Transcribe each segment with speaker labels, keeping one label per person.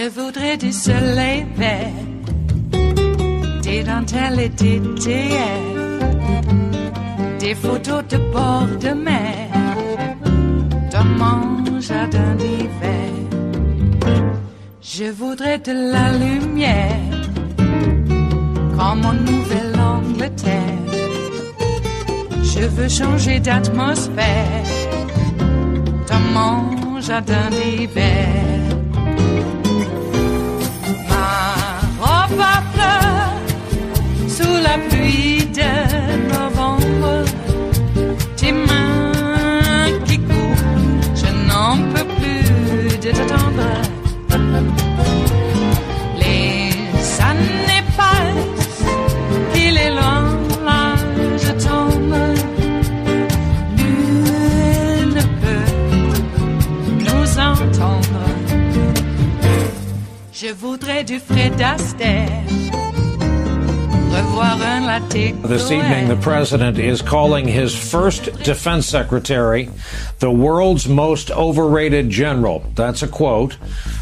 Speaker 1: Je voudrais du soleil vert, des dentelles et des théâtres, des photos de bord de mer, dans mon jardin d'hiver. Je voudrais de la lumière, comme en Nouvelle-Angleterre. Je veux changer d'atmosphère dans mon jardin d'hiver. sous la pluie de
Speaker 2: This evening, the president is calling his first defense secretary the world's most overrated general. That's a quote.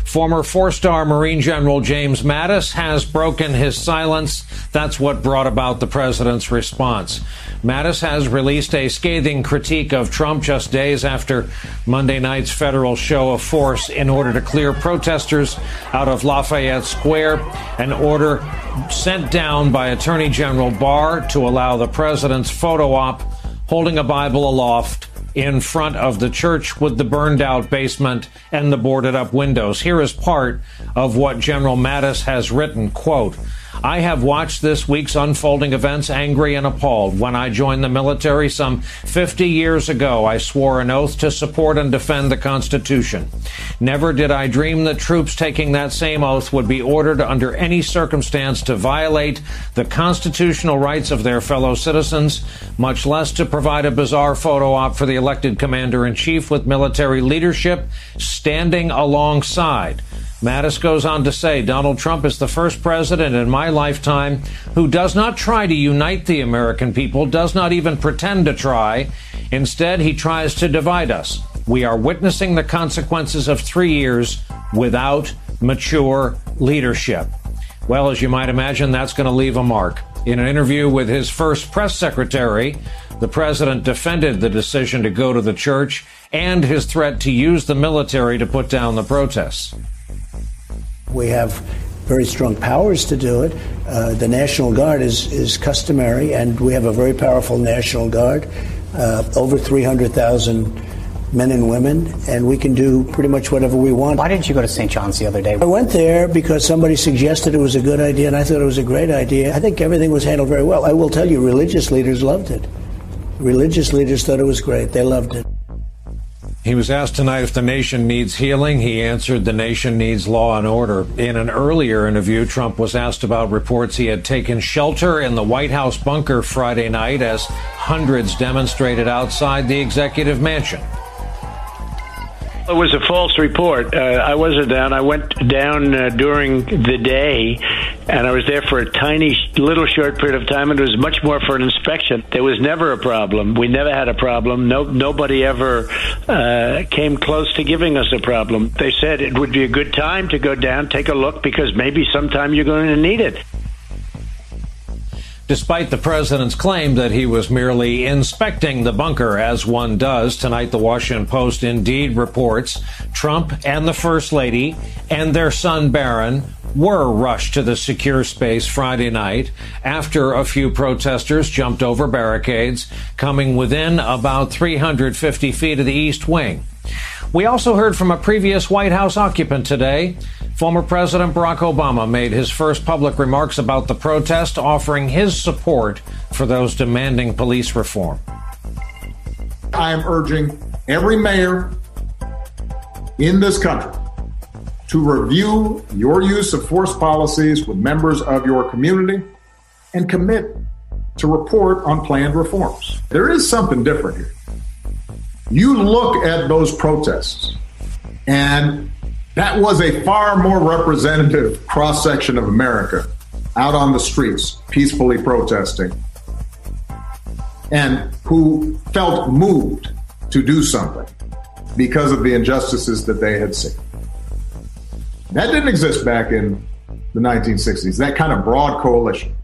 Speaker 2: Former four star Marine General James Mattis has broken his silence. That's what brought about the president's response. Mattis has released a scathing critique of Trump just days after Monday night's federal show of force in order to clear protesters out of Lafayette Square, an order sent down by Attorney General Barr to allow the president's photo op holding a Bible aloft in front of the church with the burned out basement and the boarded up windows. Here is part of what General Mattis has written, quote, I have watched this week's unfolding events angry and appalled. When I joined the military some 50 years ago, I swore an oath to support and defend the Constitution. Never did I dream that troops taking that same oath would be ordered under any circumstance to violate the constitutional rights of their fellow citizens, much less to provide a bizarre photo op for the elected commander in chief with military leadership standing alongside. Mattis goes on to say Donald Trump is the first president in my lifetime who does not try to unite the American people, does not even pretend to try. Instead, he tries to divide us. We are witnessing the consequences of three years without mature leadership. Well, as you might imagine, that's going to leave a mark. In an interview with his first press secretary, the president defended the decision to go to the church and his threat to use the military to put down the protests.
Speaker 3: We have very strong powers to do it. Uh, the National Guard is, is customary, and we have a very powerful National Guard, uh, over 300,000 men and women, and we can do pretty much whatever we want.
Speaker 4: Why didn't you go to St. John's the other day?
Speaker 3: I went there because somebody suggested it was a good idea, and I thought it was a great idea. I think everything was handled very well. I will tell you, religious leaders loved it. Religious leaders thought it was great. They loved it.
Speaker 2: He was asked tonight if the nation needs healing. He answered the nation needs law and order. In an earlier interview, Trump was asked about reports he had taken shelter in the White House bunker Friday night as hundreds demonstrated outside the executive mansion.
Speaker 5: It was a false report. Uh, I wasn't down. I went down uh, during the day, and I was there for a tiny, little short period of time, and it was much more for an inspection. There was never a problem. We never had a problem. No, nobody ever uh, came close to giving us a problem. They said it would be a good time to go down, take a look, because maybe sometime you're going to need it
Speaker 2: despite the president's claim that he was merely inspecting the bunker as one does. Tonight, the Washington Post indeed reports Trump and the First Lady and their son Barron were rushed to the secure space Friday night after a few protesters jumped over barricades, coming within about 350 feet of the East Wing. We also heard from a previous White House occupant today. Former President Barack Obama made his first public remarks about the protest, offering his support for those demanding police reform.
Speaker 6: I am urging every mayor in this country to review your use of force policies with members of your community and commit to report on planned reforms. There is something different here. You look at those protests, and that was a far more representative cross section of America out on the streets, peacefully protesting, and who felt moved to do something because of the injustices that they had seen. That didn't exist back in the 1960s, that kind of broad coalition.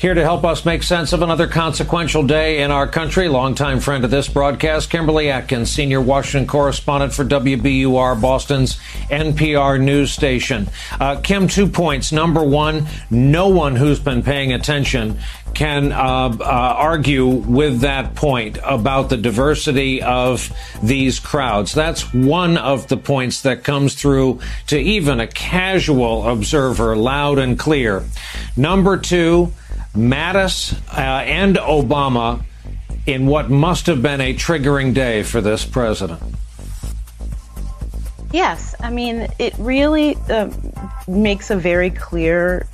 Speaker 2: Here to help us make sense of another consequential day in our country, longtime friend of this broadcast, Kimberly Atkins, senior Washington correspondent for WBUR, Boston's NPR news station. Uh, Kim, two points. Number one, no one who's been paying attention can uh, uh, argue with that point about the diversity of these crowds. That's one of the points that comes through to even a casual observer loud and clear. Number two, Mattis uh, and Obama in what must have been a triggering day for this president.
Speaker 7: Yes, I mean, it really uh, makes a very clear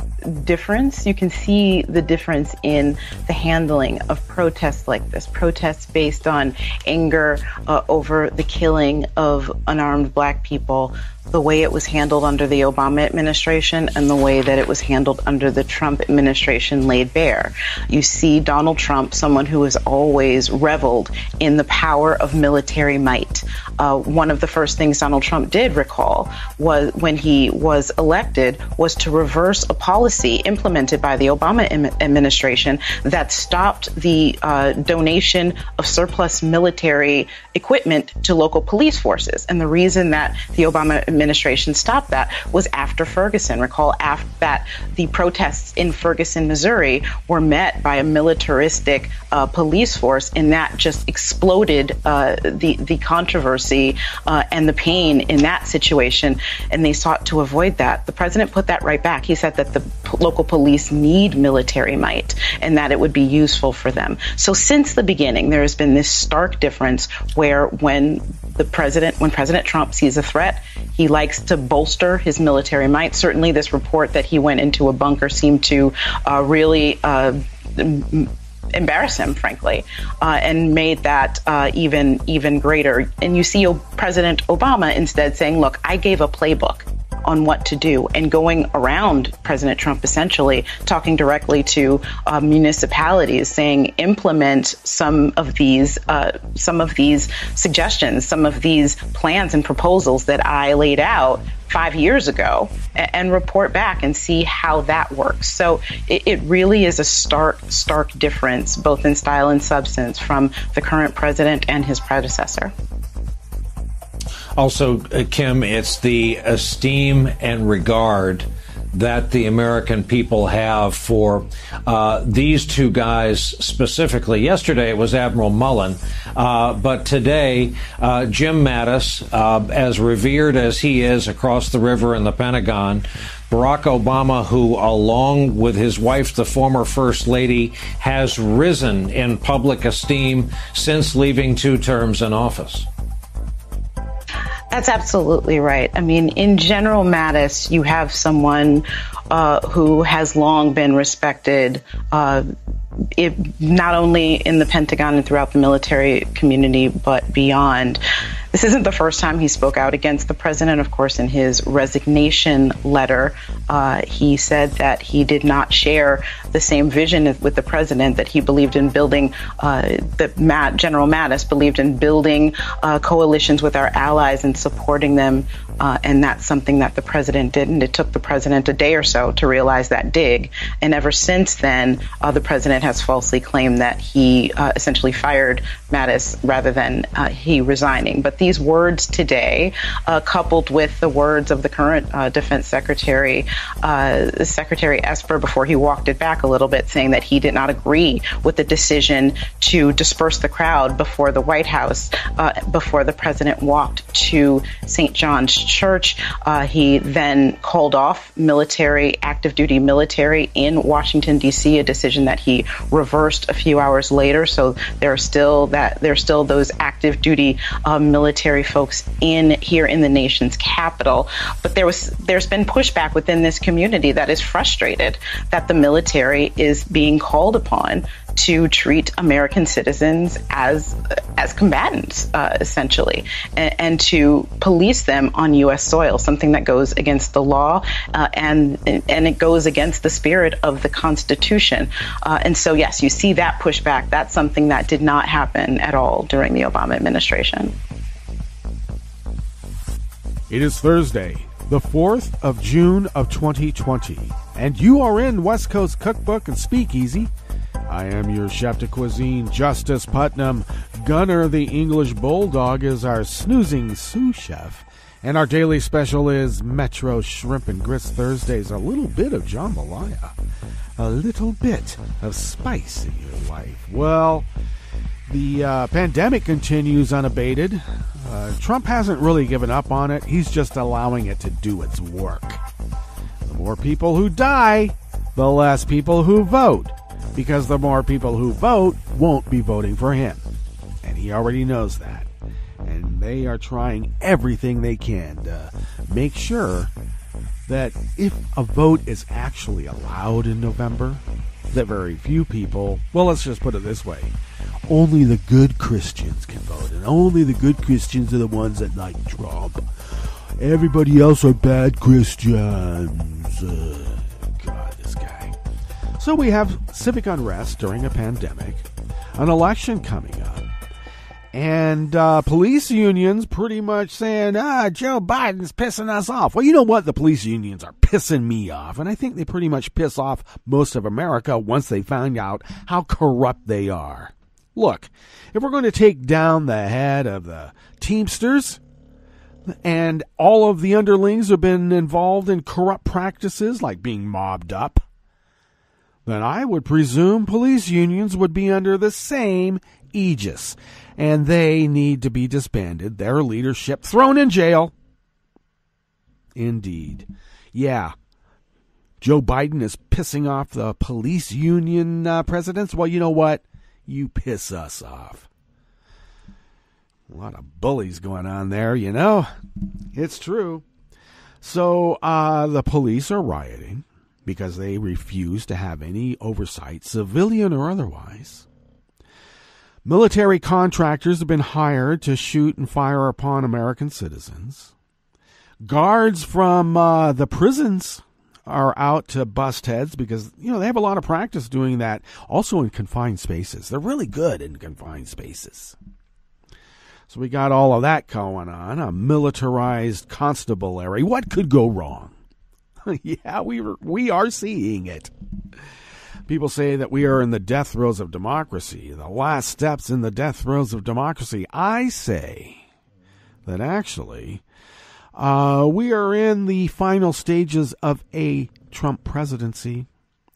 Speaker 7: difference. You can see the difference in the handling of protests like this, protests based on anger uh, over the killing of unarmed black people, the way it was handled under the Obama administration and the way that it was handled under the Trump administration laid bare. You see Donald Trump, someone who has always reveled in the power of military might. Uh, one of the first things Donald Trump did recall was when he was elected was to reverse a policy implemented by the Obama administration that stopped the uh, donation of surplus military equipment to local police forces. And the reason that the Obama administration stopped that was after Ferguson. Recall after that the protests in Ferguson, Missouri were met by a militaristic uh, police force, and that just exploded uh, the the controversy uh, and the pain in that situation. And they sought to avoid that. The president put that right back. He said that the p- local police need military might and that it would be useful for them. So since the beginning, there has been this stark difference where when the president, when President Trump sees a threat, he likes to bolster his military might. Certainly, this report that he went into a bunker seemed to uh, really. Uh, embarrass him, frankly, uh, and made that uh, even even greater. And you see President Obama instead saying, "Look, I gave a playbook." On what to do and going around President Trump essentially talking directly to uh, municipalities saying implement some of these uh, some of these suggestions some of these plans and proposals that I laid out five years ago and report back and see how that works. So it, it, really is a stark, stark difference, both in style and substance, from the current president and his predecessor.
Speaker 2: Also, uh, Kim, it's the esteem and regard that the American people have for uh, these two guys specifically. Yesterday it was Admiral Mullen, uh, but today uh, Jim Mattis, uh, as revered as he is across the river in the Pentagon, Barack Obama, who, along with his wife, the former First Lady, has risen in public esteem since leaving two terms in office.
Speaker 7: That's absolutely right. I mean, in General Mattis, you have someone uh, who has long been respected. Uh, it, not only in the Pentagon and throughout the military community, but beyond. This isn't the first time he spoke out against the president. Of course, in his resignation letter, uh, he said that he did not share the same vision with the president, that he believed in building, uh, that Matt, General Mattis believed in building uh, coalitions with our allies and supporting them. Uh, and that's something that the president didn't. It took the president a day or so to realize that dig. And ever since then, uh, the president has falsely claimed that he uh, essentially fired Mattis rather than he resigning. But the these words today, uh, coupled with the words of the current uh, Defense Secretary, uh, Secretary Esper, before he walked it back a little bit, saying that he did not agree with the decision to disperse the crowd before the White House, uh, before the president walked to St. John's Church. Uh, he then called off military, active duty military in Washington, D.C., a decision that he reversed a few hours later. So there are still that there are still those active duty military military folks in here in the nation's capital. But there was there's been pushback within this community that is frustrated that the military is being called upon to treat American citizens as as combatants, uh, essentially, and, and, to police them on U.S. soil, something that goes against the law uh, and and it goes against the spirit of the Constitution. Uh, and so, yes, you see that pushback. That's something that did not happen at all during the Obama administration.
Speaker 8: It is Thursday, the 4th of June of 2020, and you are in West Coast Cookbook and Speakeasy. I am your chef de cuisine, Justice Putnam. Gunner the English Bulldog is our snoozing sous chef. And our daily special is Metro Shrimp and Grits Thursdays. A little bit of jambalaya. A little bit of spice in your life. Well, the uh, pandemic continues unabated. Uh, Trump hasn't really given up on it, he's just allowing it to do its work. The more people who die, the less people who vote because the more people who vote won't be voting for him. And he already knows that. And they are trying everything they can to make sure that if a vote is actually allowed in November, that very few people, well, let's just put it this way only the good Christians can vote, and only the good Christians are the ones that like Trump. Everybody else are bad Christians. Uh, God, this guy. so we have civic unrest during a pandemic, an election coming up, and uh, police unions pretty much saying, ah, Joe Biden's pissing us off. Well, you know what? The police unions are pissing me off. And I think they pretty much piss off most of America once they find out how corrupt they are. Look, if we're going to take down the head of the Teamsters, and all of the underlings have been involved in corrupt practices like being mobbed up, then I would presume police unions would be under the same aegis, and they need to be disbanded, their leadership thrown in jail. Indeed. Yeah. Joe Biden is pissing off the police union uh, presidents. Well, you know what? You piss us off. A lot of bullies going on there, you know. It's true. So uh, the police are rioting because they refuse to have any oversight, civilian or otherwise. Military contractors have been hired to shoot and fire upon American citizens. Guards from uh, the prisons are out to bust heads because you know they have a lot of practice doing that also in confined spaces. They're really good in confined spaces. So we got all of that going on, a militarized constabulary. What could go wrong? yeah, we we are seeing it. People say that we are in the death throes of democracy, the last steps in the death throes of democracy. I say that actually uh, we are in the final stages of a Trump presidency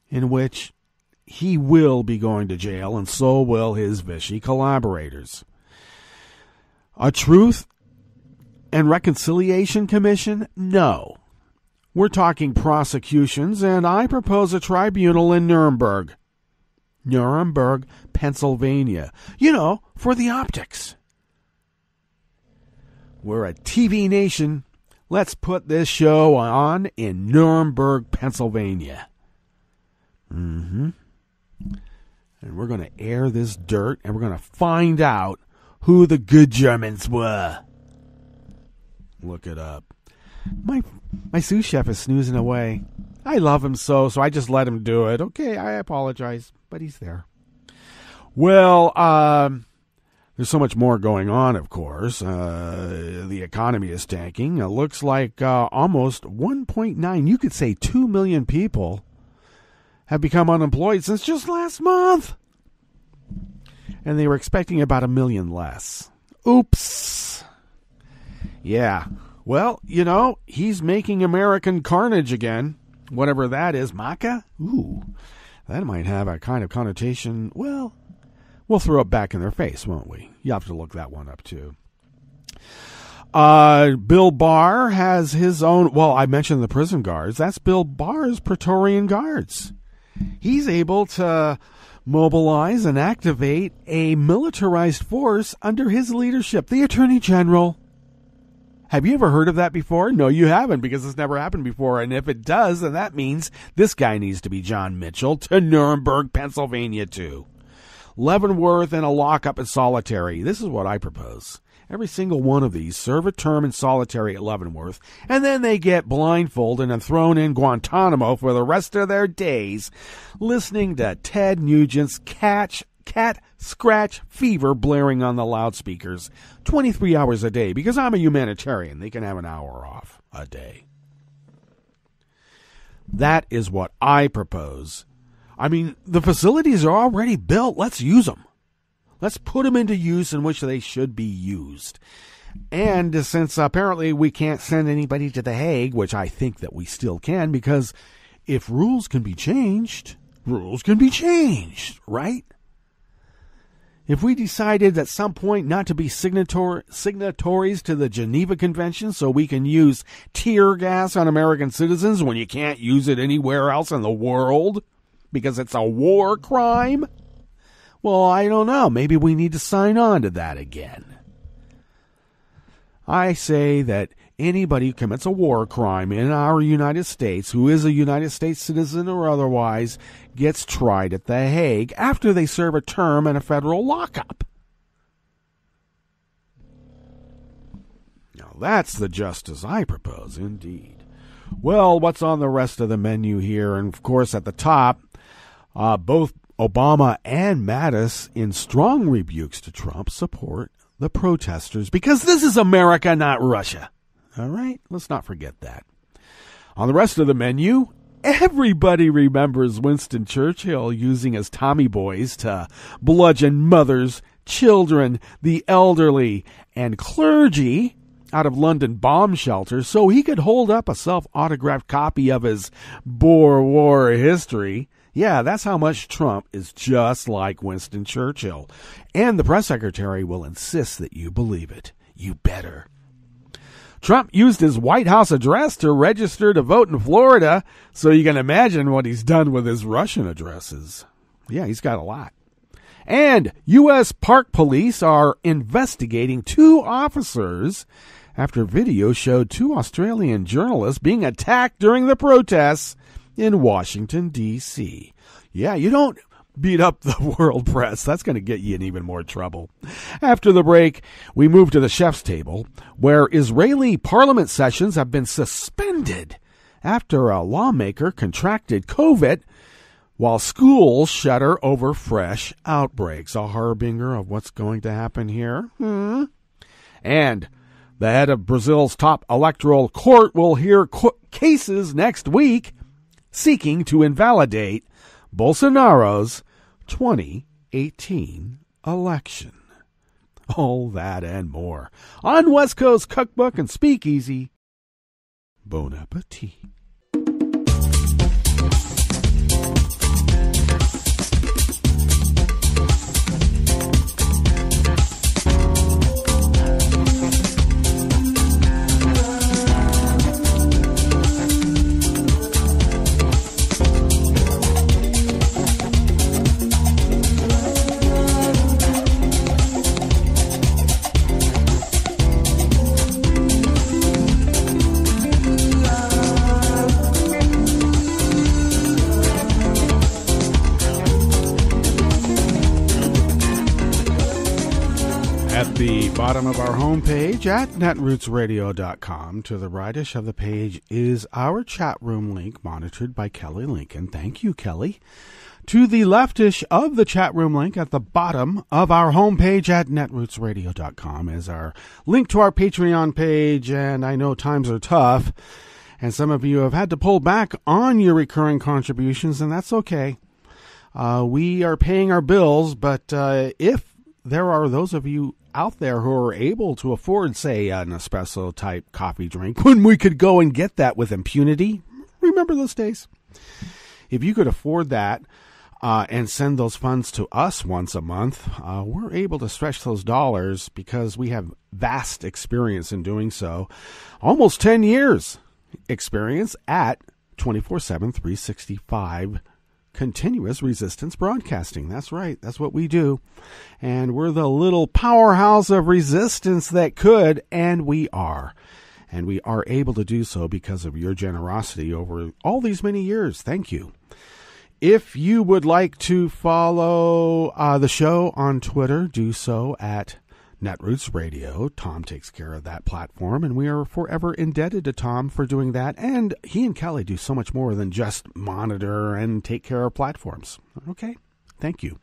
Speaker 8: in which he will be going to jail, and so will his Vichy collaborators. A truth and reconciliation commission? No. We're talking prosecutions, and I propose a tribunal in Nuremberg. Nuremberg, Pennsylvania. You know, for the optics. We're a TV nation. Let's put this show on in Nuremberg, Pennsylvania. Mm-hmm. And we're going to air this dirt, and we're going to find out who the good Germans were. Look it up. My my sous chef is snoozing away. I love him so, so I just let him do it. Okay, I apologize, but he's there. Well, um, there's so much more going on, of course. Uh, the economy is tanking. It looks like uh, almost 1.9, you could say 2 million people have become unemployed since just last month. And they were expecting about a million less. Oops. Yeah, well, you know, he's making American carnage again, whatever that is. Maca? Ooh, that might have a kind of connotation. Well, we'll throw it back in their face, won't we? You have to look that one up too. Uh, Bill Barr has his own. Well, I mentioned the prison guards. That's Bill Barr's Praetorian Guards. he's able to mobilize and activate a militarized force under his leadership, the Attorney General. Have you ever heard of that before? No, you haven't because it's never happened before. And if it does, then that means this guy needs to be John Mitchell to Nuremberg, Pennsylvania, too. Leavenworth and a lockup in solitary. This is what I propose. Every single one of these serve a term in solitary at Leavenworth, and then they get blindfolded and thrown in Guantanamo for the rest of their days, listening to Ted Nugent's catch cat scratch fever blaring on the loudspeakers 23 hours a day because I'm a humanitarian. They can have an hour off a day. That is what I propose. I mean, the facilities are already built. Let's use them. Let's put them into use in which they should be used. And since apparently we can't send anybody to The Hague, which I think that we still can, because if rules can be changed, rules can be changed, right? If we decided at some point not to be signator- signatories to the Geneva Convention so we can use tear gas on American citizens when you can't use it anywhere else in the world because it's a war crime, well, I don't know. Maybe we need to sign on to that again. I say that anybody who commits a war crime in our United States, who is a United States citizen or otherwise, gets tried at The Hague after they serve a term in a federal lockup. Now, that's the justice I propose, indeed. Well, what's on the rest of the menu here? And of course, at the top, uh, both Obama and Mattis, in strong rebukes to Trump, support the protesters because this is America, not Russia. All right, let's not forget that. On the rest of the menu, everybody remembers Winston Churchill using his Tommy boys to bludgeon mothers, children, the elderly, and clergy out of London bomb shelters so he could hold up a self autographed copy of his Boer War history. Yeah, that's how much Trump is just like Winston Churchill. And the press secretary will insist that you believe it. You better. Trump used his White House address to register to vote in Florida, so you can imagine what he's done with his Russian addresses. Yeah, he's got a lot. And U.S. Park Police are investigating two officers after video showed two Australian journalists being attacked during the protests in Washington, D.C. Yeah, you don't beat up the world press. That's going to get you in even more trouble. After the break, we move to the chef's table, where Israeli parliament sessions have been suspended after a lawmaker contracted COVID while schools shutter over fresh outbreaks. A harbinger of what's going to happen here. Hmm. And the head of Brazil's top electoral court will hear cases next week seeking to invalidate Bolsonaro's 2018 election. All that and more on West Coast Cookbook and Speakeasy. Bon appetit. Bottom of our homepage at netrootsradio.com, to the rightish of the page, is our chat room link monitored by Kelly Lincoln. Thank you, Kelly. To the leftish of the chat room link at the bottom of our homepage at netrootsradio.com is our link to our Patreon page. And I know times are tough, and some of you have had to pull back on your recurring contributions, and that's okay. Uh, we are paying our bills, but uh, if there are those of you out there who are able to afford, say, an espresso type coffee drink, when we could go and get that with impunity, remember those days? If you could afford that uh, and send those funds to us once a month, uh, we're able to stretch those dollars because we have vast experience in doing so. Almost 10 years experience at 24 7, 365 continuous resistance broadcasting. That's right. That's what we do. And we're the little powerhouse of resistance that could, and we are. And we are able to do so because of your generosity over all these many years. Thank you. If you would like to follow uh, the show on Twitter, do so at Netroots Radio. Tom takes care of that platform, and we are forever indebted to Tom for doing that. And he and Kelly do so much more than just monitor and take care of platforms. Okay, thank you.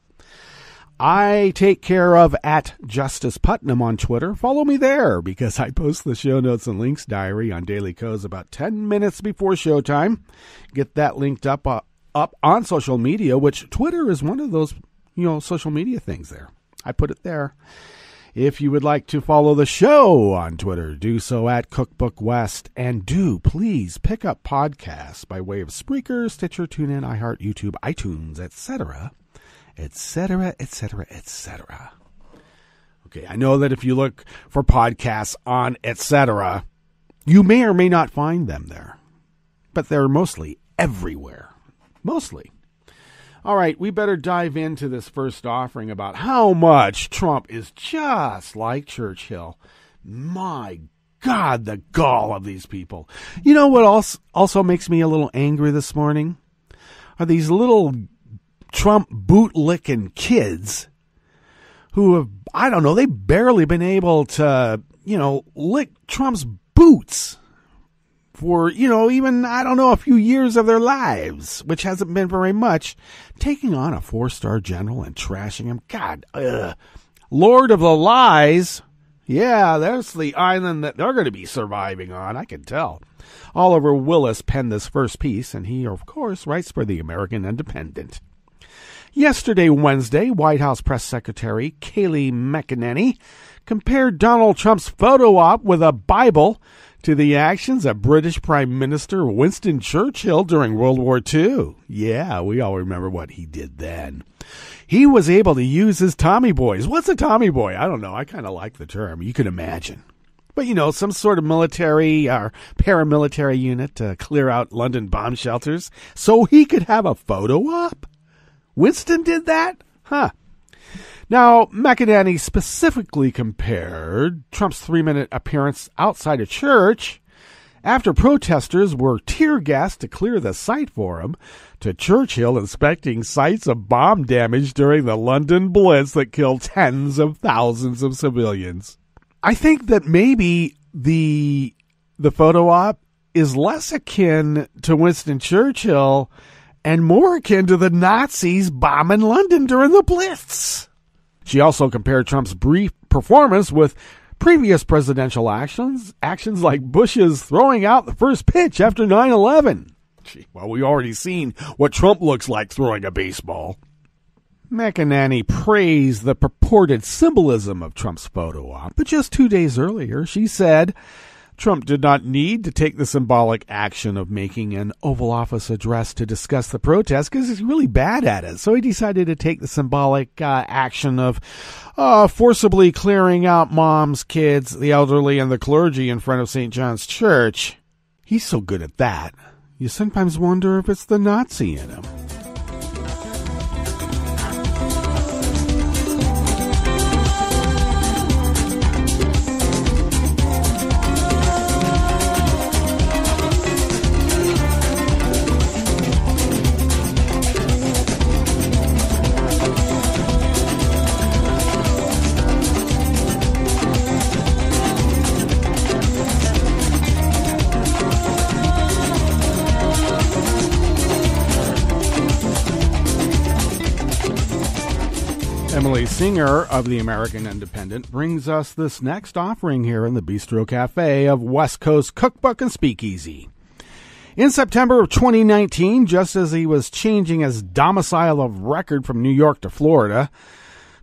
Speaker 8: I take care of at Justice Putnam on Twitter. Follow me there because I post the show notes and links diary on Daily Kos about 10 minutes before showtime. Get that linked up uh, up on social media, which Twitter is one of those, you know, social media things there. I put it there. If you would like to follow the show on Twitter, do so at Cookbook West. And do please pick up podcasts by way of Spreaker, Stitcher, TuneIn, iHeart, YouTube, iTunes, etc., etc., etc., etc. Okay, I know that if you look for podcasts on etc., you may or may not find them there, but they're mostly everywhere. Mostly. All right, we better dive into this first offering about how much Trump is just like Churchill. My God, the gall of these people. You know what also, also makes me a little angry this morning? Are these little Trump bootlicking kids who have, I don't know, they've barely been able to, you know, lick Trump's boots for, you know, even, I don't know, a few years of their lives, which hasn't been very much, taking on a four star general and trashing him. God, ugh. Lord of the Lies. Yeah, there's the island that they're going to be surviving on, I can tell. Oliver Willis penned this first piece, and he, of course, writes for the American Independent. Yesterday, Wednesday, White House Press Secretary Kayleigh McEnany compared Donald Trump's photo op with a Bible to the actions of British Prime Minister Winston Churchill during World War II. Yeah, we all remember what he did then. He was able to use his Tommy boys. What's a Tommy boy? I don't know. I kind of like the term. You can imagine. But you know, some sort of military or paramilitary unit to clear out London bomb shelters so he could have a photo op. Winston did that? Huh. Now, McEnany specifically compared Trump's three minute appearance outside a church after protesters were tear gassed to clear the site for him to Churchill inspecting sites of bomb damage during the London Blitz that killed tens of thousands of civilians. I think that maybe the the photo op is less akin to Winston Churchill and more akin to the Nazis bombing London during the Blitz. She also compared Trump's brief performance with previous presidential actions, actions like Bush's throwing out the first pitch after 9 11. Well, we've already seen what Trump looks like throwing a baseball. McEnany praised the purported symbolism of Trump's photo op, but just two days earlier, she said Trump did not need to take the symbolic action of making an Oval Office address to discuss the protest because he's really bad at it. So he decided to take the symbolic uh, action of uh, forcibly clearing out moms, kids, the elderly, and the clergy in front of St. John's Church. He's so good at that. You sometimes wonder if it's the Nazi in him. Singer of the American Independent brings us this next offering here in the Bistro Cafe of West Coast Cookbook and Speakeasy. In September of 2019, just as he was changing his domicile of record from New York to Florida,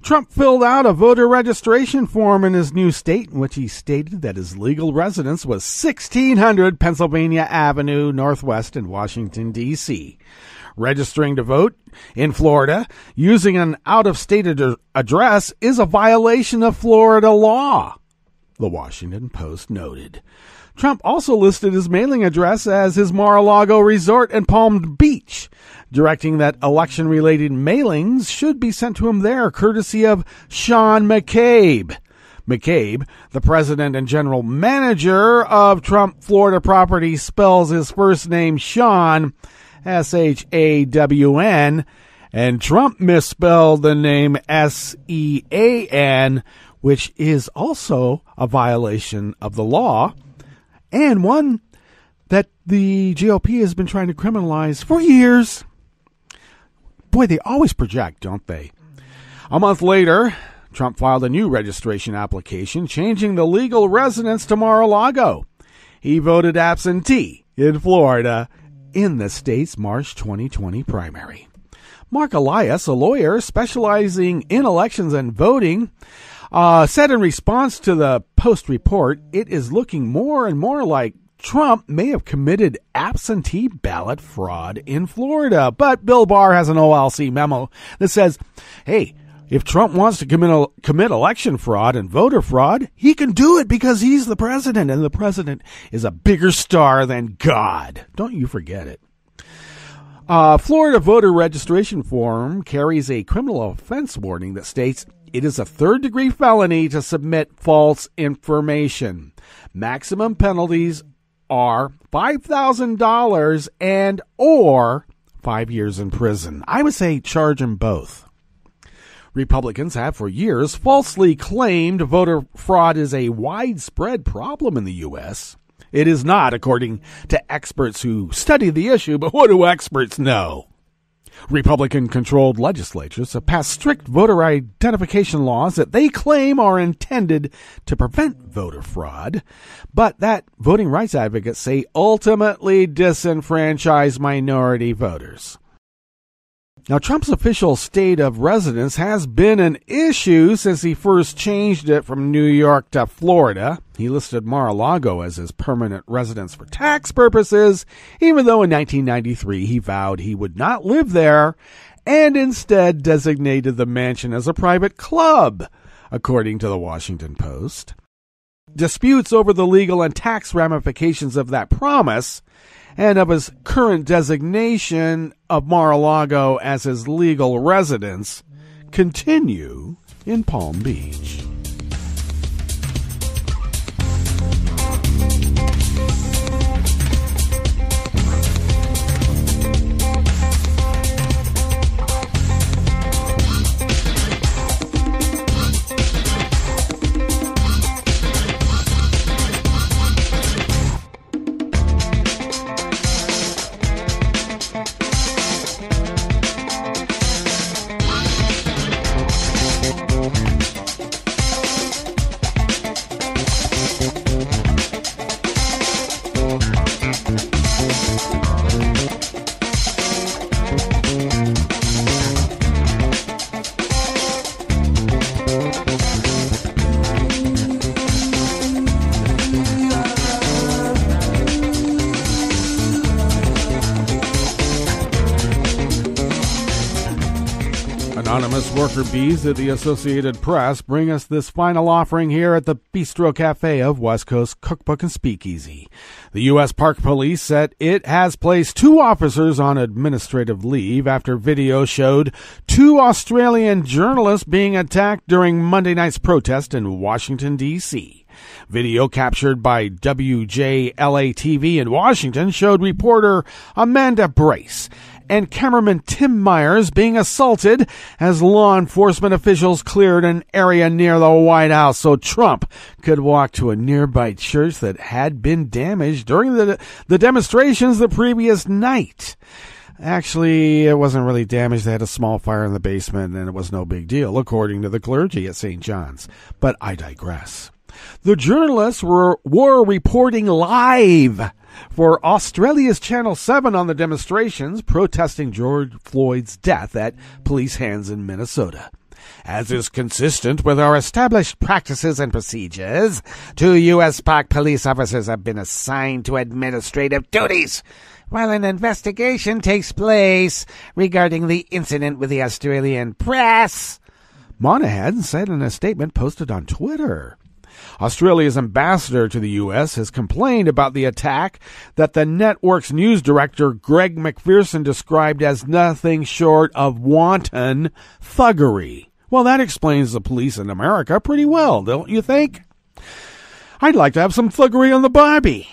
Speaker 8: Trump filled out a voter registration form in his new state in which he stated that his legal residence was 1600 Pennsylvania Avenue Northwest in Washington, D.C registering to vote in Florida using an out of state ad- address is a violation of Florida law, the Washington Post noted. Trump also listed his mailing address as his Mar a Lago resort in Palm Beach, directing that election related mailings should be sent to him there, courtesy of Sean McCabe. McCabe, the president and general manager of Trump Florida Property, spells his first name Sean, S H A W N, and Trump misspelled the name S E A N, which is also a violation of the law, and one that the GOP has been trying to criminalize for years. Boy, they always project, don't they? A month later, Trump filed a new registration application changing the legal residence to Mar a Lago. He voted absentee in Florida in the state's March 2020 primary. Mark Elias, a lawyer specializing in elections and voting, uh, said in response to the Post report, it is looking more and more like Trump may have committed absentee ballot fraud in Florida. But Bill Barr has an OLC memo that says, hey, if Trump wants to commit, commit election fraud and voter fraud, he can do it because he's the president, and the president is a bigger star than God. Don't you forget it. Uh, Florida voter registration form carries a criminal offense warning that states it is a third degree felony to submit false information. Maximum penalties are $5,000 and or 5 years in prison. I would say charge them both. Republicans have for years falsely claimed voter fraud is a widespread problem in the U.S. It is not, according to experts who study the issue, but what do experts know? Republican controlled legislatures have passed strict voter identification laws that they claim are intended to prevent voter fraud, but that voting rights advocates say ultimately disenfranchise minority voters. Now, Trump's official state of residence has been an issue since he first changed it from New York to Florida. He listed Mar a Lago as his permanent residence for tax purposes, even though in 1993 he vowed he would not live there and instead designated the mansion as a private club, according to the Washington Post. Disputes over the legal and tax ramifications of that promise and of his current designation of Mar-a-Lago as his legal residence continue in Palm Beach. Worker bees at the Associated Press bring us this final offering here at the Bistro Cafe of West Coast Cookbook and Speakeasy. The U.S. Park Police said it has placed two officers on administrative leave after video showed two Australian journalists being attacked during Monday night's protest in Washington, D.C. Video captured by WJLA TV in Washington showed reporter Amanda Brace and cameraman Tim Myers being assaulted as law enforcement officials cleared an area near the White House so Trump could walk to a nearby church that had been damaged during the, the demonstrations the previous night. Actually, it wasn't really damaged. They had a small fire in the basement and it was no big deal, according to the clergy at St. John's. But I digress. The journalists were, were reporting live for Australia's Channel 7 on the demonstrations protesting George Floyd's death at police hands in Minnesota. As is consistent with our established practices and procedures, two U.S. Park police officers have been assigned to administrative duties while an investigation takes place regarding the incident with the Australian press. Monahan said in a statement posted on Twitter. Australia's ambassador to the U.S. has complained about the attack that the network's news director Greg McPherson described as nothing short of wanton thuggery. Well, that explains the police in America pretty well, don't you think? I'd like to have some thuggery on the Barbie.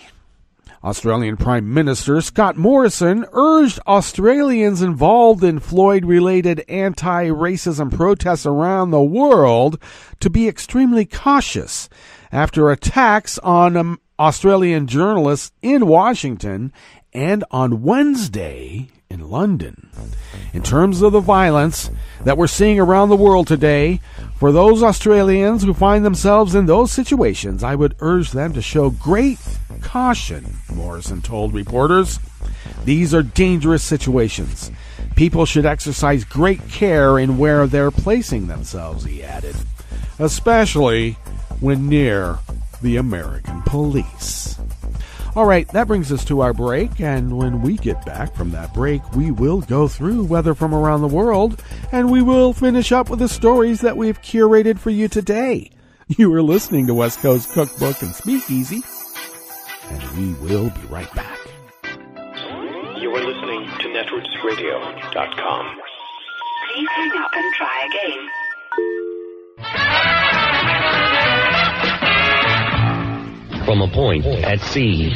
Speaker 8: Australian Prime Minister Scott Morrison urged Australians involved in Floyd related anti racism protests around the world to be extremely cautious after attacks on um, Australian journalists in Washington and on Wednesday in London. In terms of the violence that we're seeing around the world today, for those Australians who find themselves in those situations, I would urge them to show great caution, Morrison told reporters. These are dangerous situations. People should exercise great care in where they're placing themselves, he added, especially when near the American police. All right, that brings us to our break, and when we get back from that break, we will go through weather from around the world, and we will finish up with the stories that we've curated for you today. You are listening to West Coast Cookbook and Speakeasy, and we will be right back.
Speaker 9: You are listening to netrootsradio.com.
Speaker 10: Please hang up and try again.
Speaker 11: From a point at sea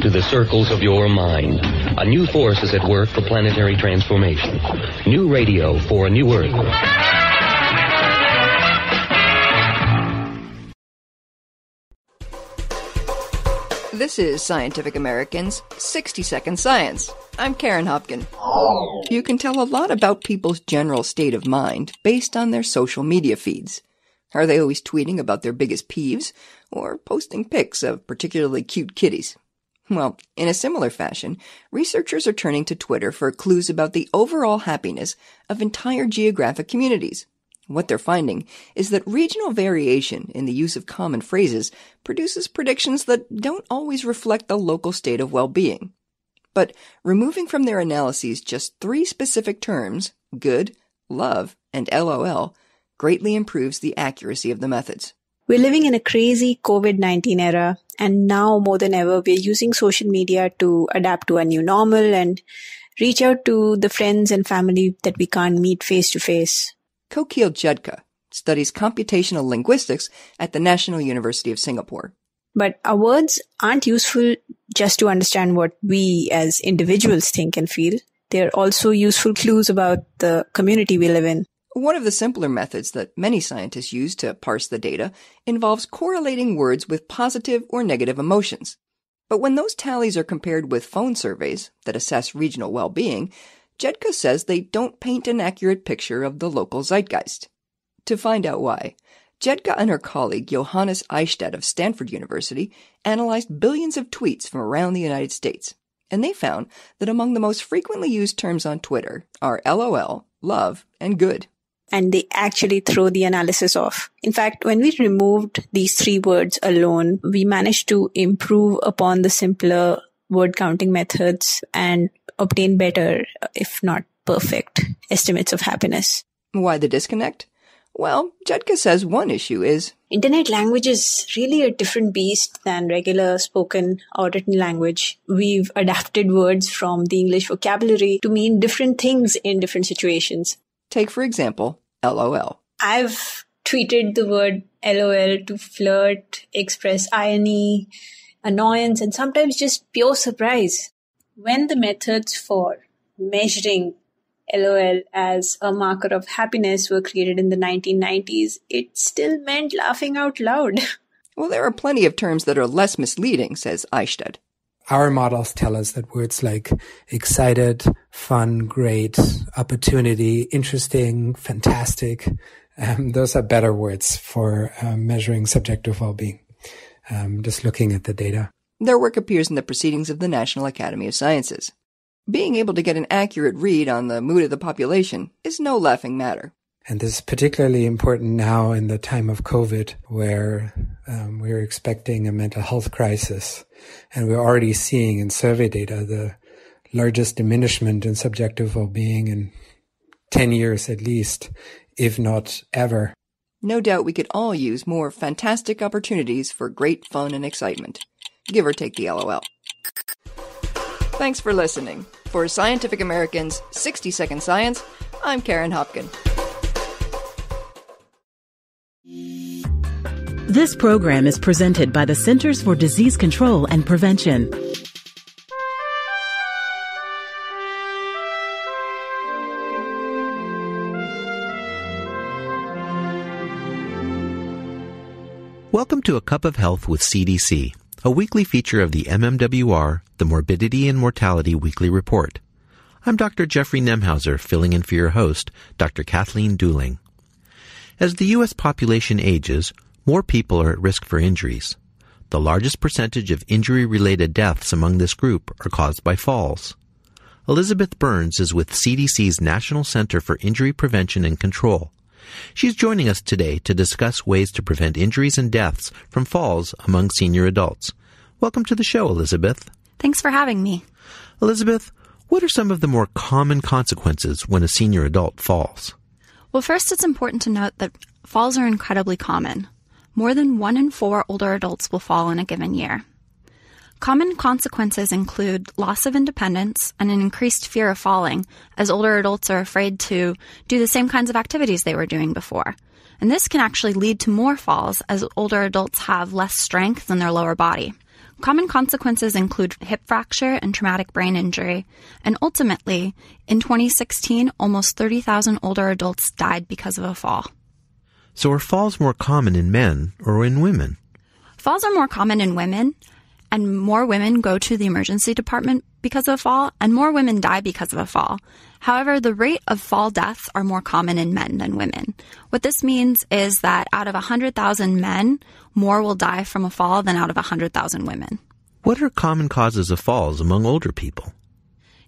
Speaker 11: to the circles of your mind, a new force is at work for planetary transformation. New radio for a new Earth.
Speaker 12: This is Scientific American's 60 Second Science. I'm Karen Hopkin. You can tell a lot about people's general state of mind based on their social media feeds. Are they always tweeting about their biggest peeves or posting pics of particularly cute kitties? Well, in a similar fashion, researchers are turning to Twitter for clues about the overall happiness of entire geographic communities. What they're finding is that regional variation in the use of common phrases produces predictions that don't always reflect the local state of well-being. But removing from their analyses just three specific terms, good, love, and LOL, greatly improves the accuracy of the methods.
Speaker 13: We're living in a crazy COVID 19 era, and now more than ever, we're using social media to adapt to a new normal and reach out to the friends and family that we can't meet face to face.
Speaker 12: Kokil Jaidka studies computational linguistics at the National University of Singapore.
Speaker 13: But our words aren't useful just to understand what we as individuals think and feel. They're also useful clues about the community we live in.
Speaker 12: One of the simpler methods that many scientists use to parse the data involves correlating words with positive or negative emotions. But when those tallies are compared with phone surveys that assess regional well-being, Jaidka says they don't paint an accurate picture of the local zeitgeist. To find out why, Jaidka and her colleague Johannes Eichstaedt of Stanford University analyzed billions of tweets from around the United States, and they found that among the most frequently used terms on Twitter are LOL, love, and good
Speaker 13: and they actually throw the analysis off. In fact, when we removed these three words alone, we managed to improve upon the simpler word counting methods and obtain better, if not perfect, estimates of happiness.
Speaker 12: Why the disconnect? Well, Jaidka says one issue is
Speaker 13: Internet language is really a different beast than regular spoken or written language. We've adapted words from the English vocabulary to mean different things in different situations.
Speaker 12: Take, for example, LOL.
Speaker 13: I've tweeted the word LOL to flirt, express irony, annoyance, and sometimes just pure surprise. When the methods for measuring LOL as a marker of happiness were created in the 1990s, it still meant laughing out loud.
Speaker 12: Well, there are plenty of terms that are less misleading, says Eichstaedt
Speaker 14: our models tell us that words like excited, fun, great, opportunity, interesting, fantastic, um, those are better words for um, measuring subjective well-being. Um, just looking at the data.
Speaker 12: Their work appears in the Proceedings of the National Academy of Sciences. Being able to get an accurate read on the mood of the population is no laughing matter.
Speaker 14: And this is particularly important now in the time of COVID, where um, we're expecting a mental health crisis. And we're already seeing in survey data the largest diminishment in subjective well-being in 10 years at least, if not ever.
Speaker 12: No doubt we could all use more fantastic opportunities for great fun and excitement. Give or take the LOL. Thanks for listening. For Scientific American's 60 Second Science, I'm Karen Hopkin.
Speaker 15: This program is presented by the Centers for Disease Control and Prevention.
Speaker 16: Welcome to A Cup of Health with CDC, a weekly feature of the MMWR, the Morbidity and Mortality Weekly Report. I'm Dr. Jeffrey Nemhauser, filling in for your host, Dr. Kathleen Dooling. As the U.S. population ages, more people are at risk for injuries. The largest percentage of injury-related deaths among this group are caused by falls. Elizabeth Burns is with CDC's National Center for Injury Prevention and Control. She's joining us today to discuss ways to prevent injuries and deaths from falls among senior adults. Welcome to the show, Elizabeth.
Speaker 17: Thanks for having me.
Speaker 16: Elizabeth, what are some of the more common consequences when a senior adult falls?
Speaker 17: Well, first, it's important to note that falls are incredibly common. More than one in four older adults will fall in a given year. Common consequences include loss of independence and an increased fear of falling, as older adults are afraid to do the same kinds of activities they were doing before. And this can actually lead to more falls as older adults have less strength in their lower body. Common consequences include hip fracture and traumatic brain injury. And ultimately, in 2016, almost 30,000 older adults died because of a fall.
Speaker 16: So are falls more common in men or in women?
Speaker 17: Falls are more common in women, and more women go to the emergency department because of a fall, and more women die because of a fall. However, the rate of fall deaths are more common in men than women. What this means is that out of 100,000 men, more will die from a fall than out of 100,000 women.
Speaker 16: What are common causes of falls among older people?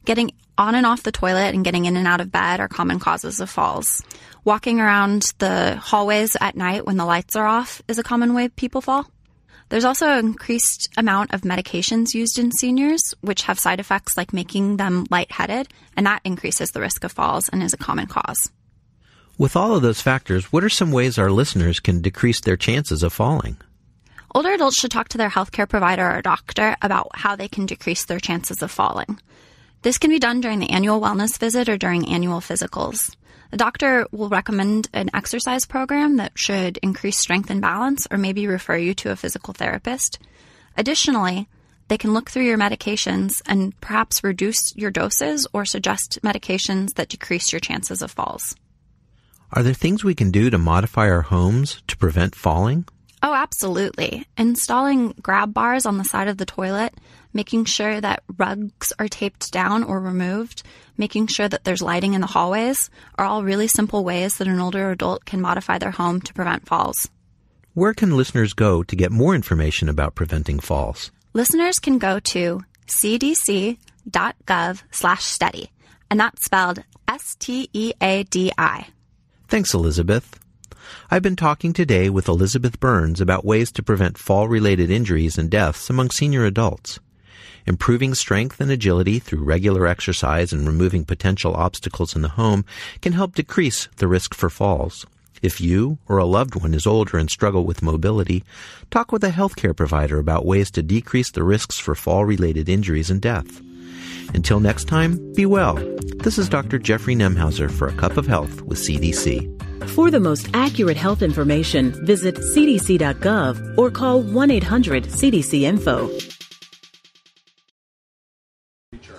Speaker 17: Getting on and off the toilet and getting in and out of bed are common causes of falls. Walking around the hallways at night when the lights are off is a common way people fall. There's also an increased amount of medications used in seniors, which have side effects like making them lightheaded, and that increases the risk of falls and is a common cause.
Speaker 16: With all of those factors, what are some ways our listeners can decrease their chances of falling?
Speaker 17: Older adults should talk to their healthcare provider or doctor about how they can decrease their chances of falling. This can be done during the annual wellness visit or during annual physicals. The doctor will recommend an exercise program that should increase strength and balance or maybe refer you to a physical therapist. Additionally, they can look through your medications and perhaps reduce your doses or suggest medications that decrease your chances of falls.
Speaker 16: Are there things we can do to modify our homes to prevent falling?
Speaker 17: Oh, absolutely. Installing grab bars on the side of the toilet, making sure that rugs are taped down or removed, making sure that there's lighting in the hallways are all really simple ways that an older adult can modify their home to prevent falls.
Speaker 16: Where can listeners go to get more information about preventing falls?
Speaker 17: Listeners can go to cdc.gov slash steady, and that's spelled S-T-E-A-D-I.
Speaker 16: Thanks, Elizabeth. I've been talking today with Elizabeth Burns about ways to prevent fall related injuries and deaths among senior adults. Improving strength and agility through regular exercise and removing potential obstacles in the home can help decrease the risk for falls. If you or a loved one is older and struggle with mobility, talk with a healthcare provider about ways to decrease the risks for fall related injuries and death. Until next time, be well. This is Dr. Jeffrey Nemhauser for A Cup of Health with CDC.
Speaker 15: For the most accurate health information, visit cdc.gov or call 1 800 CDC Info.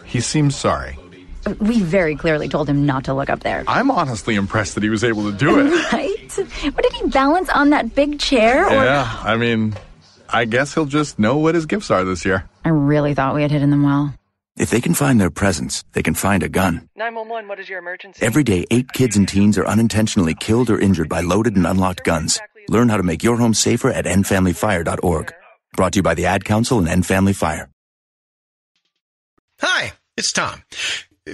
Speaker 18: He seems sorry.
Speaker 19: We very clearly told him not to look up there.
Speaker 18: I'm honestly impressed that he was able to do it.
Speaker 19: Right? What did he balance on that big chair? Or...
Speaker 18: Yeah, I mean, I guess he'll just know what his gifts are this year.
Speaker 19: I really thought we had hidden them well.
Speaker 20: If they can find their presence, they can find a gun.
Speaker 21: 911, what is your emergency?
Speaker 20: Every day, eight kids and teens are unintentionally killed or injured by loaded and unlocked guns. Learn how to make your home safer at endfamilyfire.org. Brought to you by the Ad Council and End Family Fire.
Speaker 22: Hi, it's Tom.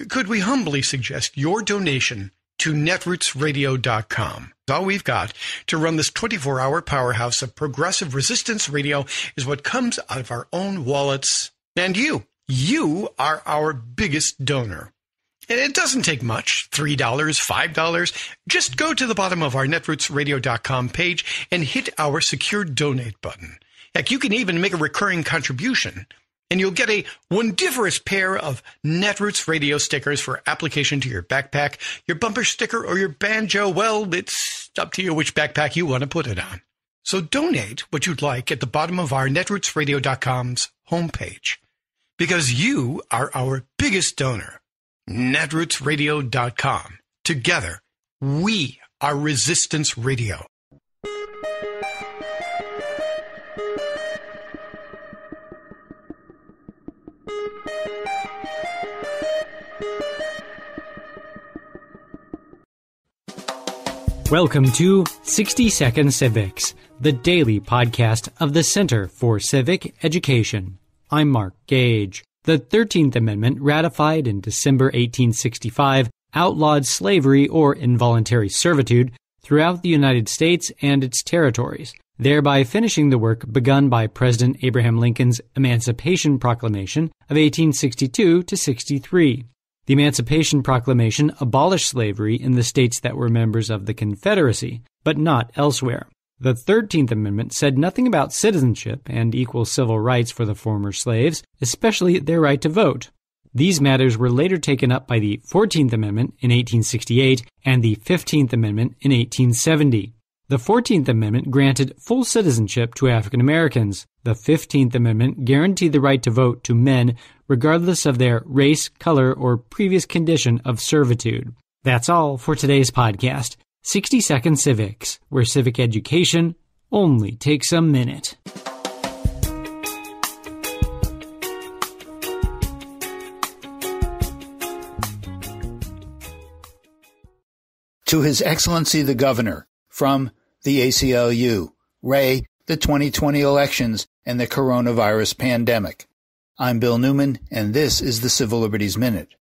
Speaker 22: Could we humbly suggest your donation to netrootsradio.com? All we've got to run this 24 hour powerhouse of progressive resistance radio is what comes out of our own wallets and you. You are our biggest donor. And it doesn't take much $3, $5. Just go to the bottom of our netrootsradio.com page and hit our secure donate button. Heck, you can even make a recurring contribution, and you'll get a wondiferous pair of Netroots radio stickers for application to your backpack, your bumper sticker, or your banjo. Well, it's up to you which backpack you want to put it on. So donate what you'd like at the bottom of our netrootsradio.com's homepage because you are our biggest donor netrootsradio.com. Together, we are Resistance Radio.
Speaker 21: Welcome to 60 Second Civics, the daily podcast of the Center for Civic Education. I'm Mark Gage. The 13th Amendment, ratified in December 1865, outlawed slavery or involuntary servitude throughout the United States and its territories, thereby finishing the work begun by President Abraham Lincoln's Emancipation Proclamation of 1862 to 63. The Emancipation Proclamation abolished slavery in the states that were members of the Confederacy, but not elsewhere. The 13th Amendment said nothing about citizenship and equal civil rights for the former slaves, especially their right to vote. These matters were later taken up by the 14th Amendment in 1868 and the 15th Amendment in 1870. The 14th Amendment granted full citizenship to African Americans. The 15th Amendment guaranteed the right to vote to men regardless of their race, color, or previous condition of servitude. That's all for today's podcast. 60 Second Civics, where civic education only takes a minute.
Speaker 23: To His Excellency the Governor, from the ACLU, Ray, the 2020 elections and the coronavirus pandemic. I'm Bill Newman, and this is the Civil Liberties Minute.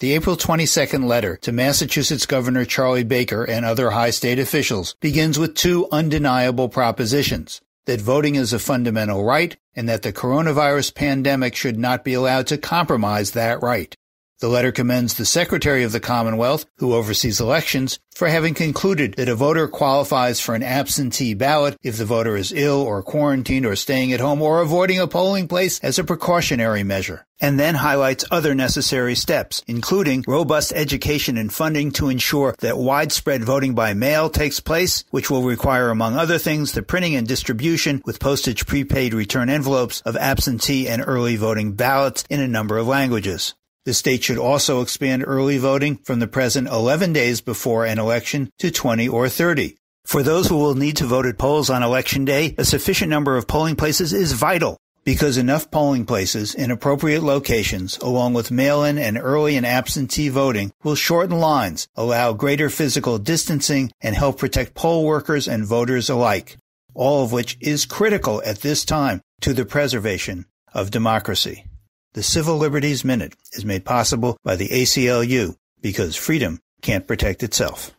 Speaker 23: The April 22nd letter to Massachusetts Governor Charlie Baker and other high state officials begins with two undeniable propositions that voting is a fundamental right and that the coronavirus pandemic should not be allowed to compromise that right. The letter commends the Secretary of the Commonwealth, who oversees elections, for having concluded that a voter qualifies for an absentee ballot if the voter is ill or quarantined or staying at home or avoiding a polling place as a precautionary measure, and then highlights other necessary steps, including robust education and funding to ensure that widespread voting by mail takes place, which will require, among other things, the printing and distribution with postage prepaid return envelopes of absentee and early voting ballots in a number of languages. The state should also expand early voting from the present 11 days before an election to 20 or 30. For those who will need to vote at polls on election day, a sufficient number of polling places is vital because enough polling places in appropriate locations, along with mail-in and early and absentee voting, will shorten lines, allow greater physical distancing, and help protect poll workers and voters alike, all of which is critical at this time to the preservation of democracy. The Civil Liberties Minute is made possible by the ACLU because freedom can't protect itself.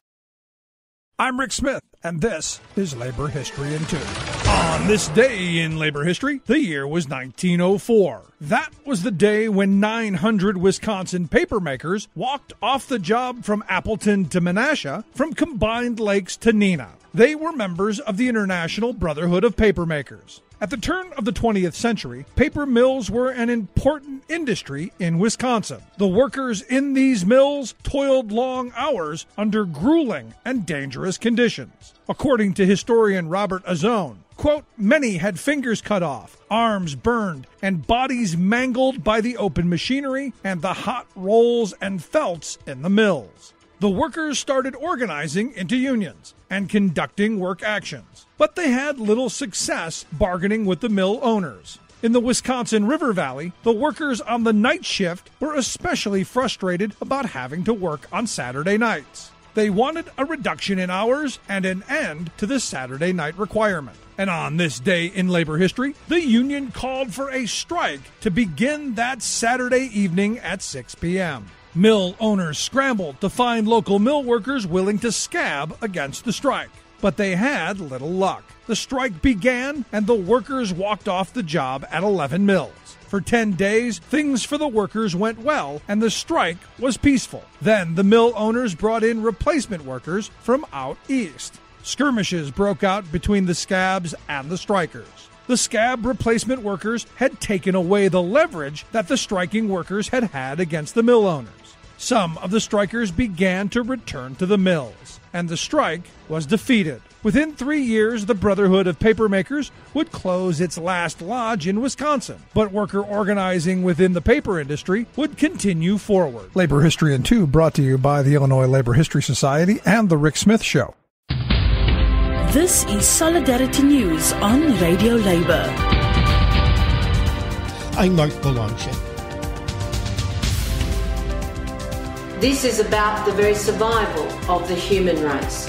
Speaker 24: I'm Rick Smith, and this is Labor History in Two. On this day in labor history, the year was 1904. That was the day when 900 Wisconsin papermakers walked off the job from Appleton to Menasha, from Combined Locks to Neenah. They were members of the International Brotherhood of Papermakers. At the turn of the 20th century, paper mills were an important industry in Wisconsin. The workers in these mills toiled long hours under grueling and dangerous conditions. According to historian Robert Azone, quote, many had fingers cut off, arms burned, and bodies mangled by the open machinery and the hot rolls and felts in the mills the workers started organizing into unions and conducting work actions, but they had little success bargaining with the mill owners. In the Wisconsin River Valley, the workers on the night shift were especially frustrated about having to work on Saturday nights. They wanted a reduction in hours and an end to the Saturday night requirement. And on this day in labor history, the union called for a strike to begin that Saturday evening at 6 p.m. Mill owners scrambled to find local mill workers willing to scab against the strike, but they had little luck. The strike began and the workers walked off the job at 11 mills. For 10 days, things for the workers went well and the strike was peaceful. Then the mill owners brought in replacement workers from out east. Skirmishes broke out between the scabs and the strikers. The scab replacement workers had taken away the leverage that the striking workers had had against the mill owners. Some of the strikers began to return to the mills, and the strike was defeated. Within three years, the Brotherhood of Papermakers would close its last lodge in Wisconsin, but worker organizing within the paper industry would continue forward. Labor History in Two brought to you by the Illinois Labor History Society and The Rick Smith Show.
Speaker 15: This is Solidarity News on Radio Labor.
Speaker 25: I'm Mark Boulanger.
Speaker 26: This is about the very survival of the human race.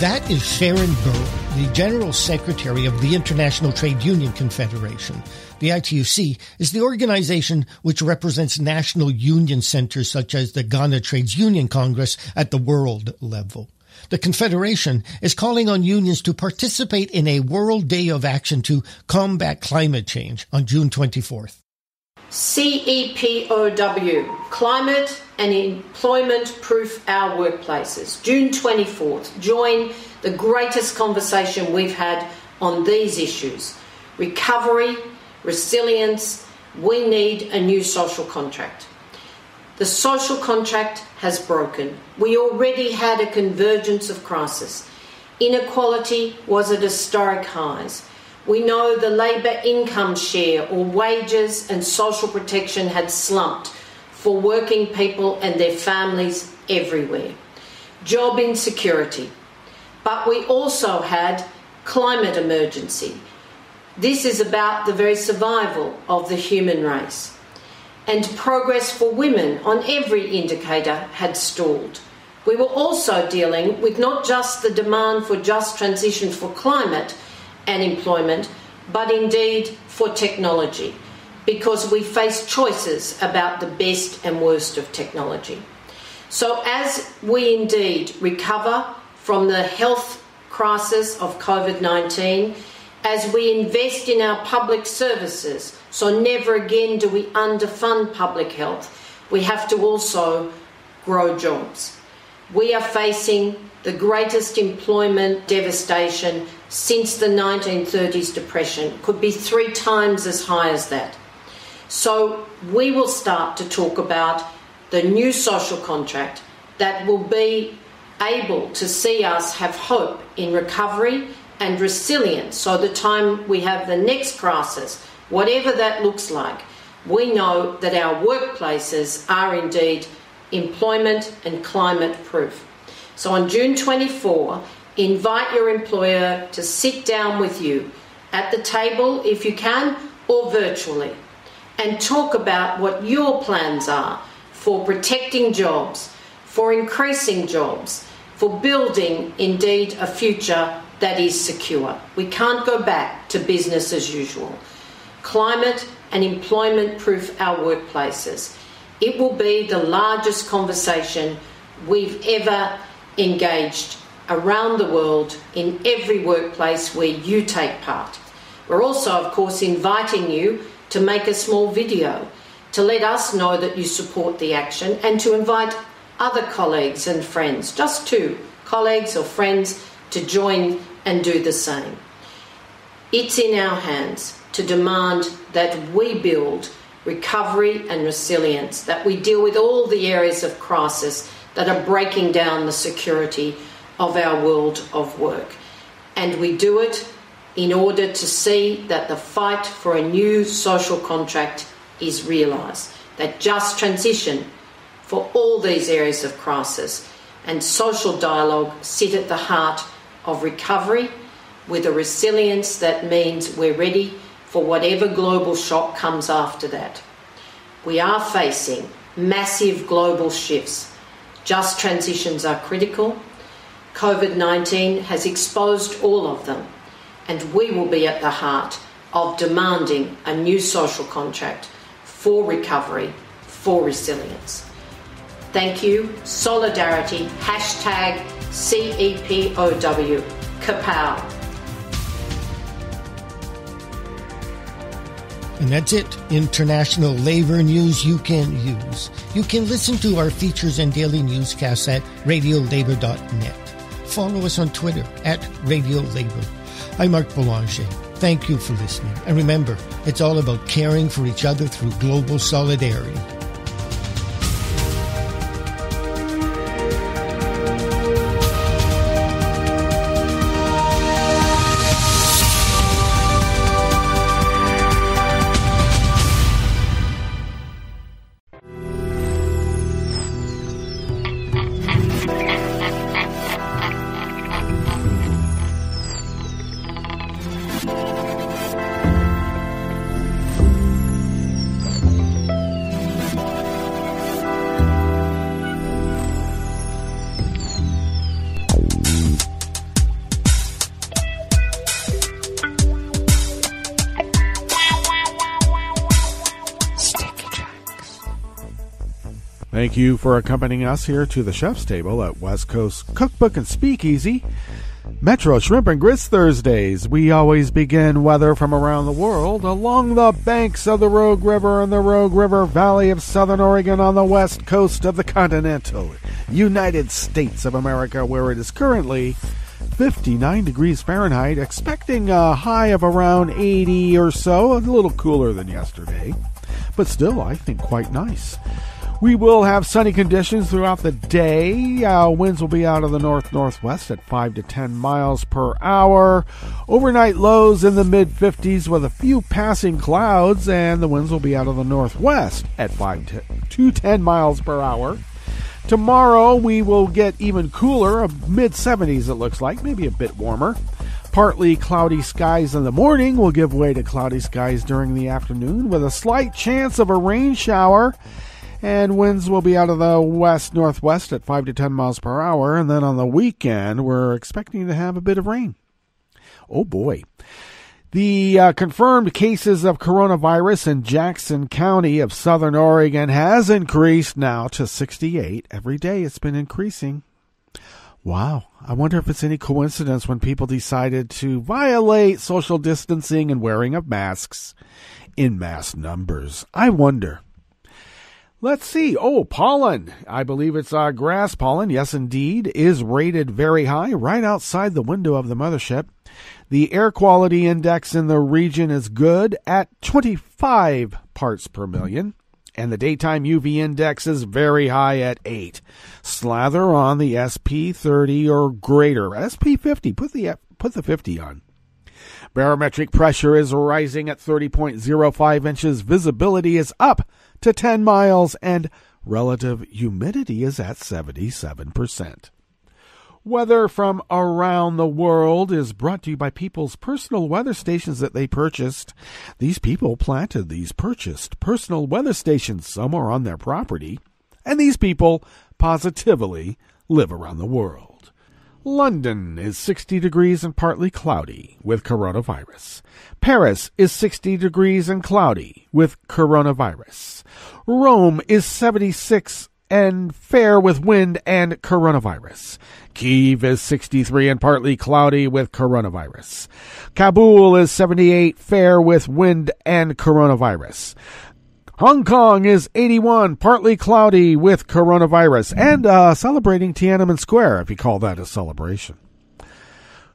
Speaker 25: That is Sharon Burrow, the General Secretary of the International Trade Union Confederation. The ITUC is the organization which represents national union centers such as the Ghana Trades Union Congress at the world level. The Confederation is calling on unions to participate in a World Day of Action to combat climate change on June 24th.
Speaker 26: CEPOW, Climate and Employment Proof Our Workplaces, June 24th. Join the greatest conversation we've had on these issues recovery, resilience. We need a new social contract. The social contract has broken. We already had a convergence of crisis. Inequality was at historic highs. We know the labour income share or wages and social protection had slumped for working people and their families everywhere. Job insecurity. But we also had climate emergency. This is about the very survival of the human race. And progress for women on every indicator had stalled. We were also dealing with not just the demand for just transition for climate and employment, but indeed for technology, because we face choices about the best and worst of technology. So, as we indeed recover from the health crisis of COVID 19, as we invest in our public services, so never again do we underfund public health, we have to also grow jobs. We are facing the greatest employment devastation since the 1930s depression, could be three times as high as that. So we will start to talk about the new social contract that will be able to see us have hope in recovery and resilience. So the time we have the next crisis, whatever that looks like, we know that our workplaces are indeed employment and climate proof. So on June 24, invite your employer to sit down with you at the table if you can or virtually and talk about what your plans are for protecting jobs, for increasing jobs, for building indeed a future that is secure. We can't go back to business as usual. Climate and employment proof our workplaces. It will be the largest conversation we've ever engaged around the world in every workplace where you take part. We're also, of course, inviting you to make a small video to let us know that you support the action and to invite other colleagues and friends, just two colleagues or friends, to join and do the same. It's in our hands to demand that we build recovery and resilience, that we deal with all the areas of crisis that are breaking down the security of our world of work. And we do it in order to see that the fight for a new social contract is realised, that just transition for all these areas of crisis and social dialogue sit at the heart of recovery with a resilience that means we're ready for whatever global shock comes after that. We are facing massive global shifts. Just transitions are critical. COVID 19 has exposed all of them, and we will be at the heart of demanding a new social contract for recovery, for resilience. Thank you. Solidarity, hashtag CEPOW. Kapow.
Speaker 25: And that's it. International labor news you can use. You can listen to our features and daily newscasts at radiolabor.net. Follow us on Twitter at Radio Labor. I'm Mark Boulanger. Thank you for listening. And remember, it's all about caring for each other through global solidarity.
Speaker 8: Thank you for accompanying us here to the chef's table at West Coast Cookbook and Speakeasy. Metro Shrimp and Grits Thursdays. We always begin weather from around the world along the banks of the Rogue River and the Rogue River Valley of Southern Oregon on the west coast of the continental United States of America, where it is currently 59 degrees Fahrenheit, expecting a high of around 80 or so, a little cooler than yesterday, but still, I think, quite nice. We will have sunny conditions throughout the day. Uh, winds will be out of the north northwest at 5 to 10 miles per hour. Overnight lows in the mid 50s with a few passing clouds, and the winds will be out of the northwest at 5 to 10 miles per hour. Tomorrow we will get even cooler, mid 70s it looks like, maybe a bit warmer. Partly cloudy skies in the morning will give way to cloudy skies during the afternoon with a slight chance of a rain shower and winds will be out of the west northwest at 5 to 10 miles per hour. And then on the weekend, we're expecting to have a bit of rain. Oh boy. The uh, confirmed cases of coronavirus in Jackson County of Southern Oregon has increased now to 68. Every day it's been increasing. Wow. I wonder if it's any coincidence when people decided to violate social distancing and wearing of masks in mass numbers. I wonder. Let's see. Oh, pollen. I believe it's uh, grass pollen. Yes, indeed. Is rated very high right outside the window of the mothership. The air quality index in the region is good at 25 parts per million. And the daytime UV index is very high at 8. Slather on the SP30 or greater. SP50. Put the, put the 50 on. Barometric pressure is rising at 30.05 inches. Visibility is up to 10 miles, and relative humidity is at 77%. Weather from around the world is brought to you by people's personal weather stations that they purchased. These people planted these purchased personal weather stations somewhere on their property, and these people positively live around the world. London is 60 degrees and partly cloudy with coronavirus. Paris is 60 degrees and cloudy with coronavirus. Rome is 76 and fair with wind and coronavirus. Kiev is 63 and partly cloudy with coronavirus. Kabul is 78 fair with wind and coronavirus. Hong Kong is 81, partly cloudy with coronavirus, and uh, celebrating Tiananmen Square, if you call that a celebration.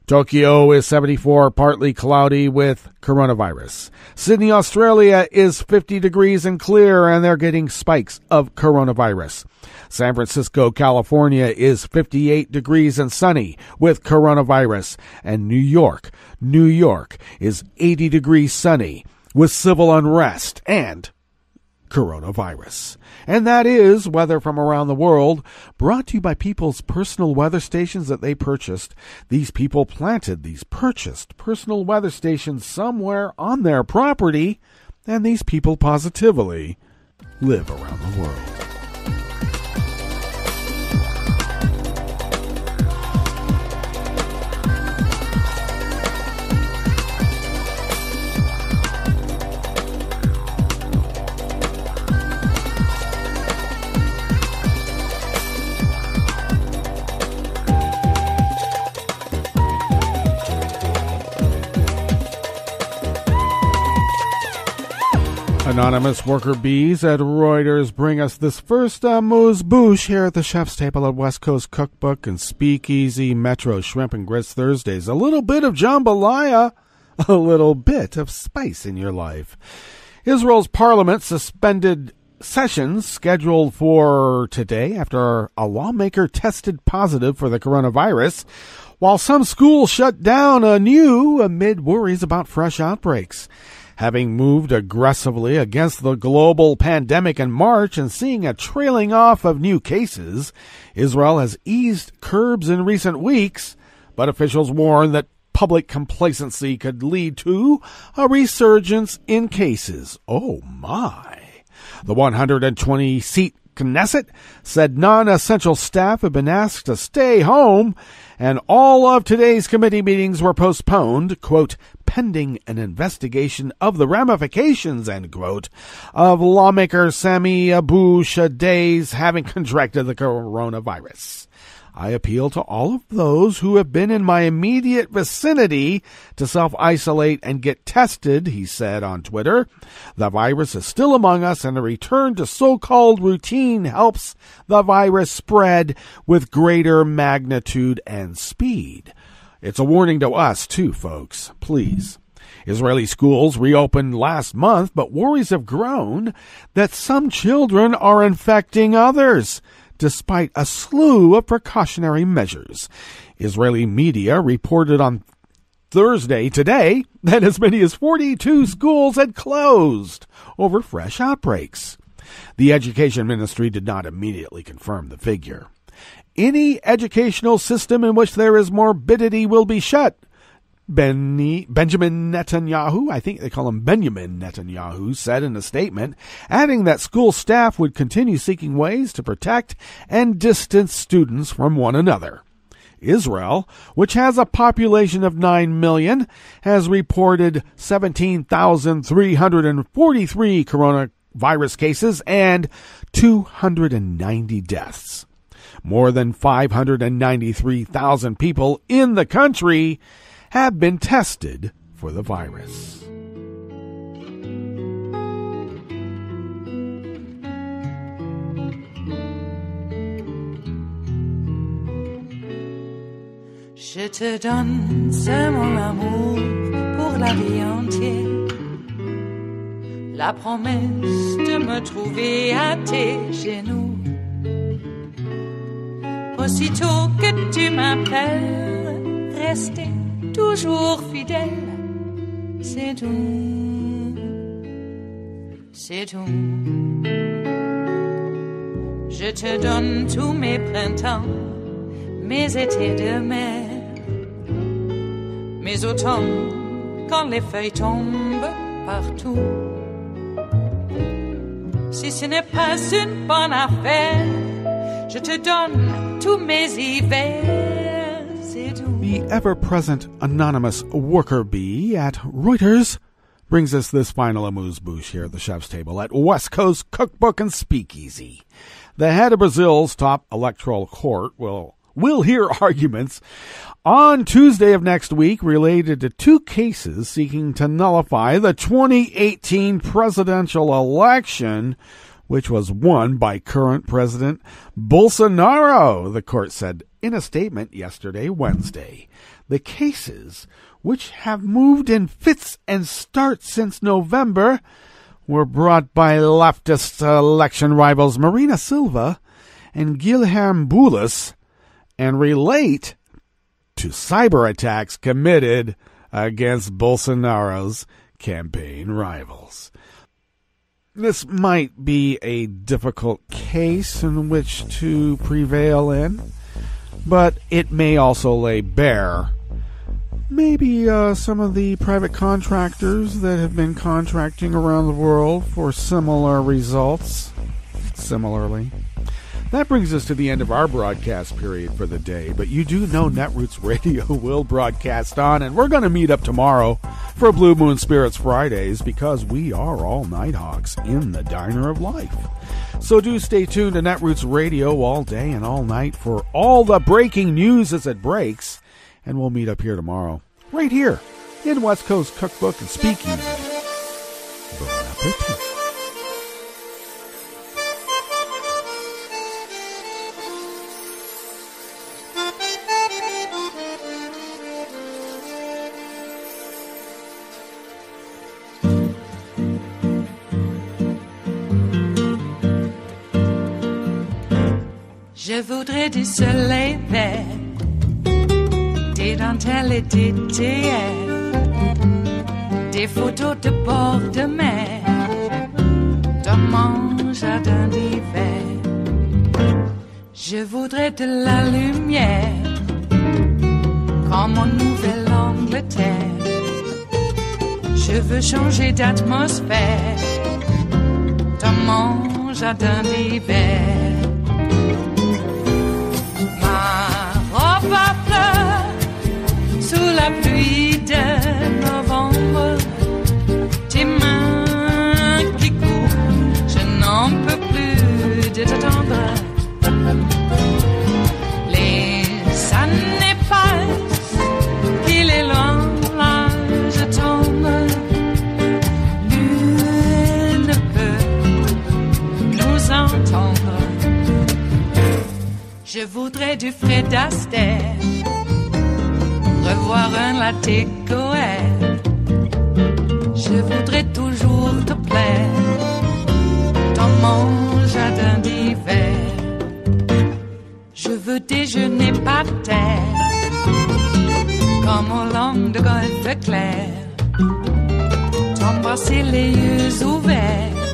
Speaker 8: Tokyo is 74, partly cloudy with coronavirus. Sydney, Australia is 50 degrees and clear, and they're getting spikes of coronavirus. San Francisco, California is 58 degrees and sunny with coronavirus. And New York, New York is 80 degrees sunny with civil unrest and coronavirus. And that is weather from around the world, brought to you by people's personal weather stations that they purchased. These people planted these purchased personal weather stations somewhere on their property, and these people positively live around the world. Anonymous worker bees at Reuters bring us this first uh, amuse bouche here at the chef's table at West Coast Cookbook and Speakeasy Metro Shrimp and Grits Thursdays. A little bit of jambalaya, a little bit of spice in your life. Israel's parliament suspended sessions scheduled for today after a lawmaker tested positive for the coronavirus, while some schools shut down anew amid worries about fresh outbreaks. Having moved aggressively against the global pandemic in March and seeing a trailing off of new cases, Israel has eased curbs in recent weeks, but officials warn that public complacency could lead to a resurgence in cases. Oh my. The 120 seat Knesset said non essential staff have been asked to stay home, and all of today's committee meetings were postponed, quote, pending an investigation of the ramifications, end quote, of lawmaker Sami Abu Shadeh's having contracted the coronavirus. I appeal to all of those who have been in my immediate vicinity to self isolate and get tested, he said on Twitter. The virus is still among us, and a return to so called routine helps the virus spread with greater magnitude and speed. It's a warning to us, too, folks. Please. Israeli schools reopened last month, but worries have grown that some children are infecting others despite a slew of precautionary measures. Israeli media reported on Thursday today that as many as 42 schools had closed over fresh outbreaks. The education ministry did not immediately confirm the figure. Any educational system in which there is morbidity will be shut, Benny, Benjamin Netanyahu, I think they call him Benjamin Netanyahu, said in a statement, adding that school staff would continue seeking ways to protect and distance students from one another. Israel, which has a population of 9 million, has reported 17,343 coronavirus cases and 290 deaths. More than 593,000 people in the country have been tested for the virus.
Speaker 1: Je te donne c'est mon amour pour la vie entière. La promesse de me trouver à tes genoux. Aussitôt que tu m'appelles, rester toujours fidèle, c'est tout, c'est tout. Je te donne tous mes printemps, mes étés de mer, mes automnes quand les feuilles tombent partout. Si ce n'est pas une bonne affaire, je te donne tous mes hivers.
Speaker 8: The ever present anonymous worker bee at Reuters brings us this final amuse bouche here at the chef's table at West Coast Cookbook and Speakeasy. The head of Brazil's top electoral court will will hear arguments on Tuesday of next week related to two cases seeking to nullify the 2018 presidential election which was won by current President Bolsonaro, the court said in a statement yesterday, Wednesday. The cases, which have moved in fits and starts since November, were brought by leftist election rivals Marina Silva and Guilherme Boulos and relate to cyber attacks committed against Bolsonaro's campaign rivals. This might be a difficult case in which to prevail in, but it may also lay bare maybe uh, some of the private contractors that have been contracting around the world for similar results. Similarly. That brings us to the end of our broadcast period for the day, but you do know Netroots Radio will broadcast on, and we're going to meet up tomorrow for Blue Moon Spirits Fridays because we are all Nighthawks in the Diner of Life. So do stay tuned to Netroots Radio all day and all night for all the breaking news as it breaks, and we'll meet up here tomorrow, right here in West Coast Cookbook and Speakeasy. Bon appetit.
Speaker 1: Du soleil vert, des dentelles et des théâtres, des photos de bord de mer, dans mon jardin d'hiver. Je voudrais de la lumière, comme en Nouvelle-Angleterre. Je veux changer d'atmosphère dans mon jardin d'hiver. La pluie de novembre. Tes mains qui courent, je n'en peux plus de t'attendre. Les années passent, qu'il est loin, là je tombe. Nul ne peut nous entendre. Je voudrais du Fred Astaire latte Je voudrais toujours te plaire dans mon jardin d'hiver. Je veux déjeuner par terre comme au long de golfe clair. T'embrasser les yeux ouverts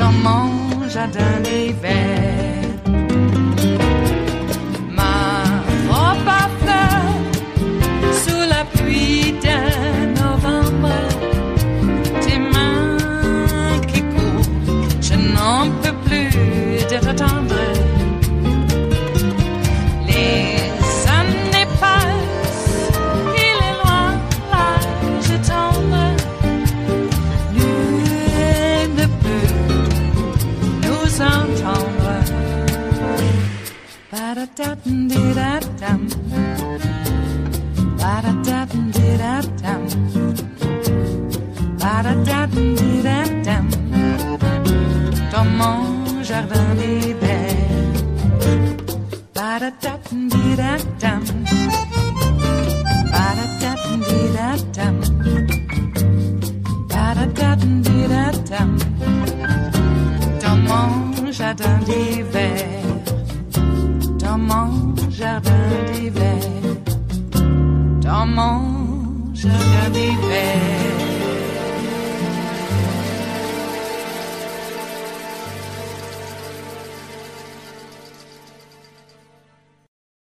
Speaker 1: dans mon jardin d'hiver.